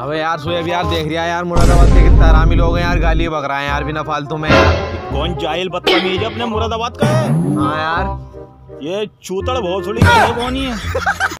अबे यार सोएब यार देख रहा है यार मुरादाबाद के कितना आरामी लोग हैं यार गाली बक रहा है यार बिना फालतू में। यार कौन जाहिल बदतमीज है अपने मुरादाबाद का? है हाँ यार। ये चूतड़ बहुत सुड़ी कौन ही है?